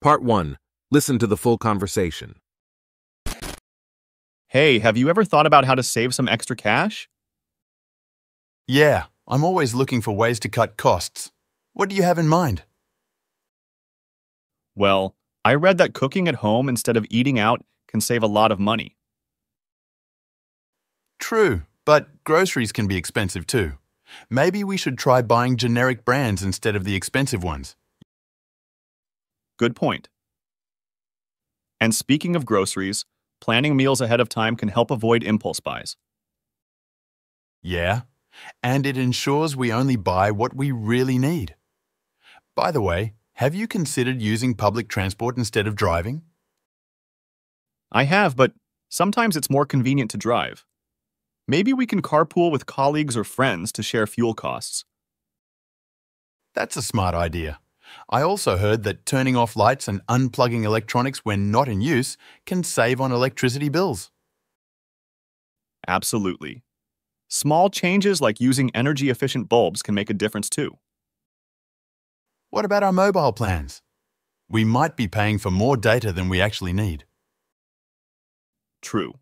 Part 1. Listen to the full conversation. Hey, have you ever thought about how to save some extra cash? Yeah, I'm always looking for ways to cut costs. What do you have in mind? Well, I read that cooking at home instead of eating out can save a lot of money. True, but groceries can be expensive too. Maybe we should try buying generic brands instead of the expensive ones. Good point. And speaking of groceries, planning meals ahead of time can help avoid impulse buys. Yeah, and it ensures we only buy what we really need. By the way, have you considered using public transport instead of driving? I have, but sometimes it's more convenient to drive. Maybe we can carpool with colleagues or friends to share fuel costs. That's a smart idea. I also heard that turning off lights and unplugging electronics when not in use can save on electricity bills. Absolutely. Small changes like using energy efficient bulbs can make a difference too. What about our mobile plans? We might be paying for more data than we actually need. True.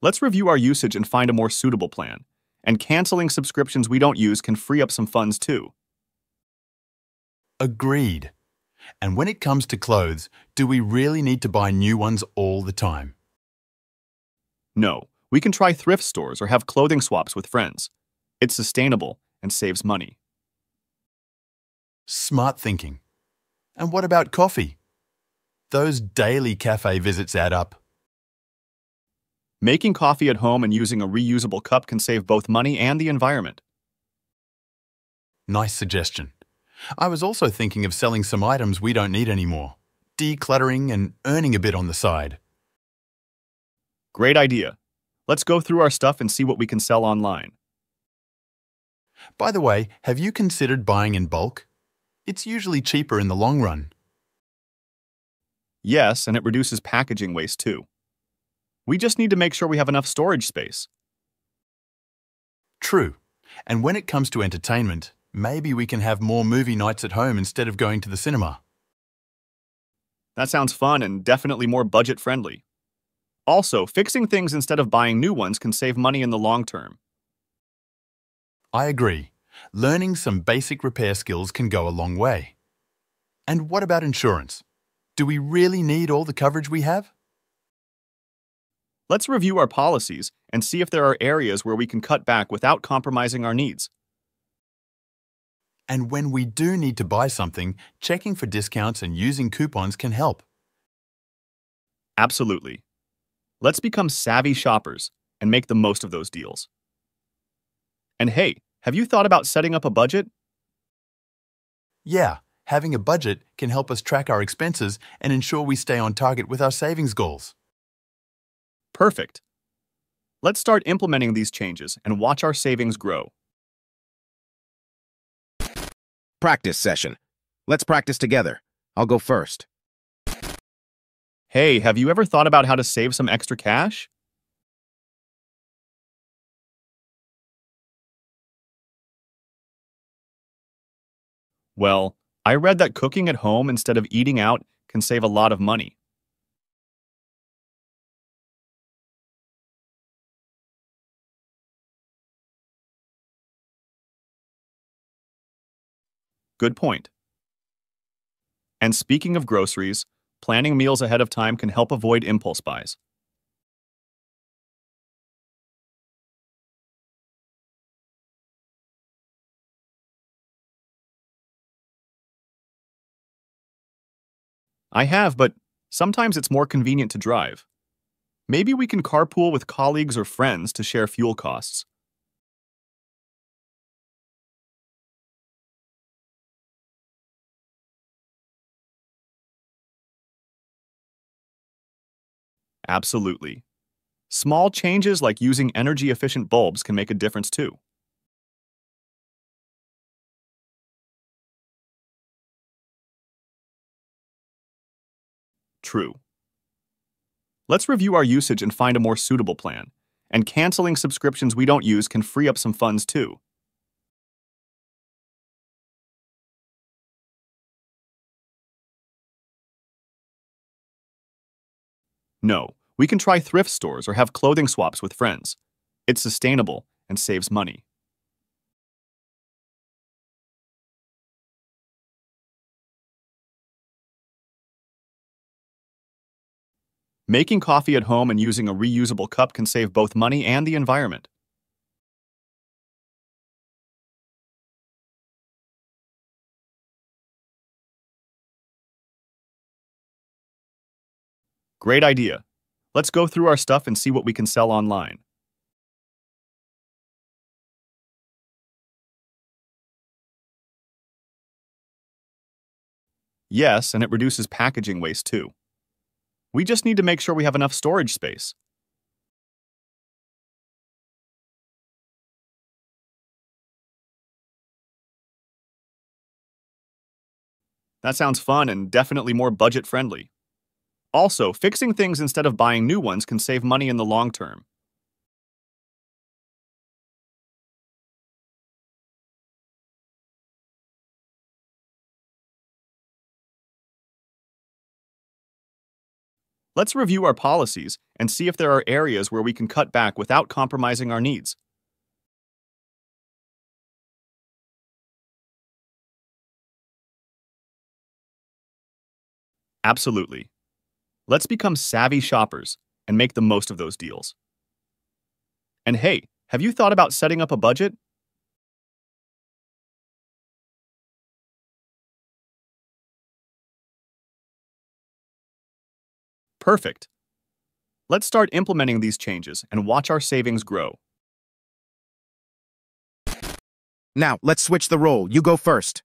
Let's review our usage and find a more suitable plan. And canceling subscriptions we don't use can free up some funds too. Agreed. And when it comes to clothes, do we really need to buy new ones all the time? No, we can try thrift stores or have clothing swaps with friends. It's sustainable and saves money. Smart thinking. And what about coffee? Those daily cafe visits add up. Making coffee at home and using a reusable cup can save both money and the environment. Nice suggestion. I was also thinking of selling some items we don't need anymore, decluttering and earning a bit on the side. Great idea. Let's go through our stuff and see what we can sell online. By the way, have you considered buying in bulk? It's usually cheaper in the long run. Yes, and it reduces packaging waste too. We just need to make sure we have enough storage space. True. And when it comes to entertainment, maybe we can have more movie nights at home instead of going to the cinema. That sounds fun and definitely more budget friendly. Also, fixing things instead of buying new ones can save money in the long term. I agree. Learning some basic repair skills can go a long way. And what about insurance? Do we really need all the coverage we have? Let's review our policies and see if there are areas where we can cut back without compromising our needs. And when we do need to buy something, checking for discounts and using coupons can help. Absolutely. Let's become savvy shoppers and make the most of those deals. And hey, have you thought about setting up a budget? Yeah, having a budget can help us track our expenses and ensure we stay on target with our savings goals. Perfect. Let's start implementing these changes and watch our savings grow. Practice session. Let's practice together. I'll go first. Hey, have you ever thought about how to save some extra cash? Well, I read that cooking at home instead of eating out can save a lot of money. Good point. And speaking of groceries, planning meals ahead of time can help avoid impulse buys. I have, but sometimes it's more convenient to drive. Maybe we can carpool with colleagues or friends to share fuel costs. Absolutely. Small changes like using energy efficient bulbs can make a difference too. True. Let's review our usage and find a more suitable plan. And canceling subscriptions we don't use can free up some funds too. No, we can try thrift stores or have clothing swaps with friends. It's sustainable and saves money. Making coffee at home and using a reusable cup can save both money and the environment. Great idea. Let's go through our stuff and see what we can sell online. Yes, and it reduces packaging waste too. We just need to make sure we have enough storage space. That sounds fun and definitely more budget friendly. Also, fixing things instead of buying new ones can save money in the long term. Let's review our policies and see if there are areas where we can cut back without compromising our needs. Absolutely. Let's become savvy shoppers and make the most of those deals. And hey, have you thought about setting up a budget? Perfect. Let's start implementing these changes and watch our savings grow. Now, let's switch the role. You go first.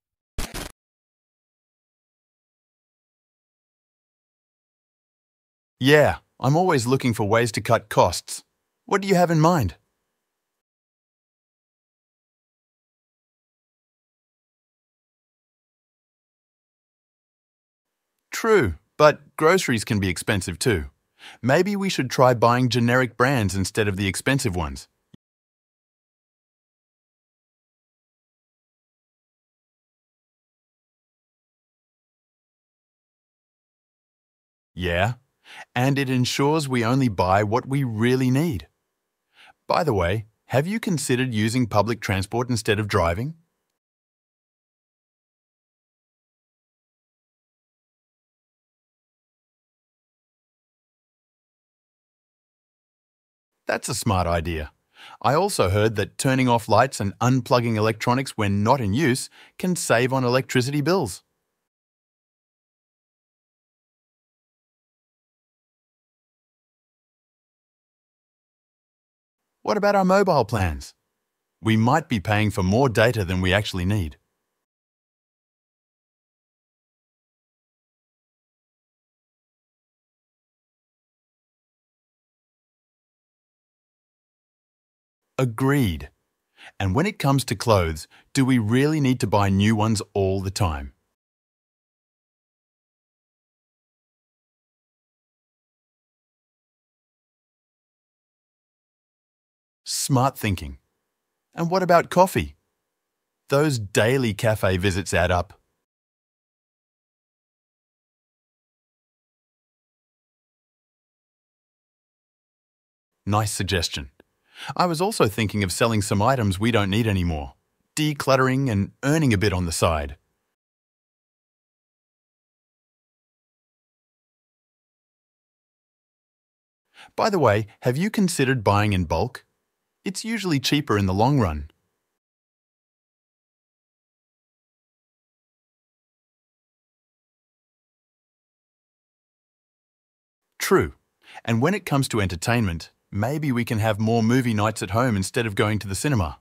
Yeah, I'm always looking for ways to cut costs. What do you have in mind? True, but groceries can be expensive too. Maybe we should try buying generic brands instead of the expensive ones. Yeah, and it ensures we only buy what we really need. By the way, have you considered using public transport instead of driving? That's a smart idea. I also heard that turning off lights and unplugging electronics when not in use can save on electricity bills. What about our mobile plans? We might be paying for more data than we actually need. Agreed. And when it comes to clothes, do we really need to buy new ones all the time? Smart thinking. And what about coffee? Those daily cafe visits add up. Nice suggestion. I was also thinking of selling some items we don't need anymore, decluttering and earning a bit on the side. By the way, have you considered buying in bulk? It's usually cheaper in the long run. True. And when it comes to entertainment, maybe we can have more movie nights at home instead of going to the cinema.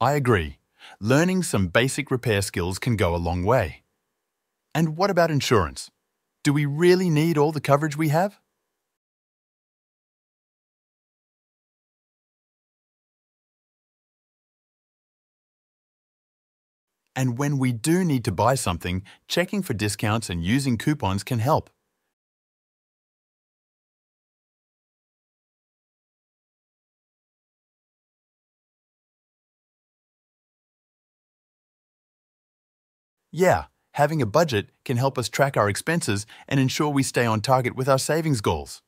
I agree. Learning some basic repair skills can go a long way. And what about insurance? Do we really need all the coverage we have? And when we do need to buy something, checking for discounts and using coupons can help. Yeah, having a budget can help us track our expenses and ensure we stay on target with our savings goals.